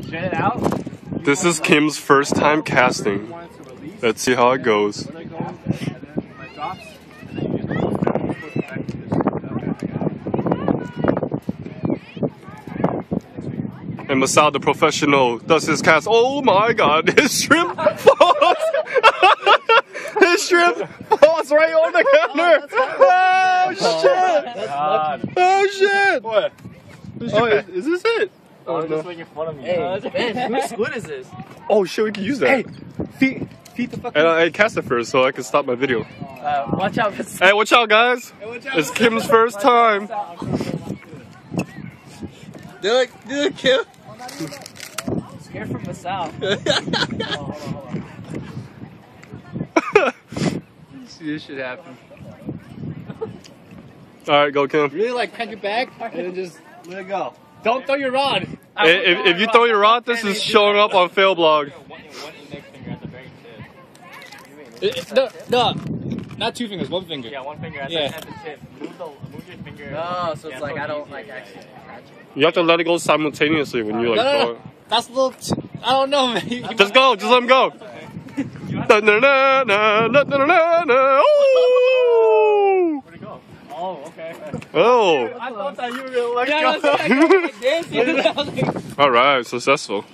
Jet out. This is Kim's first time casting. Let's see how it goes. Let it go, and then my drops, and then you get the back to this. And Masao, the professional, does his cast. Oh my god, his shrimp falls! his shrimp falls right on the counter! Oh shit! God. Oh shit! What? Oh, is, is this it? Oh, Oh, just no. making fun of me. Hey, Ben, whose squid is this? oh shit, we can use that. Hey, feed, feed the fucking. And I, I cast it first so I can stop my video. Uh, watch out, it's Hey, watch out, guys! It's Kim's first time. Do it, do it, Kim. scared from the south. See this shit happen. All right, go Kim. Really, like, pack it back and then just let it go. Don't throw your rod. If, if, if you throw your rod, this is showing up on fail blog. One, one index finger at the very tip. It, it, no, no, not two fingers, one finger. Yeah, one finger at, Yeah. the, at the tip. Move, the, move your finger. Oh, so it's like I don't like actually catch it. You have to let it go simultaneously when you like No, no, throw no. That's a little. T- I don't know, man. Just go, just let him go. Na, na, na, na, na, na, na, na. Ooh! Where'd it go? Oh, okay. Oh, I thought that you were gonna let Yeah, go. that's like dancing. all right, successful.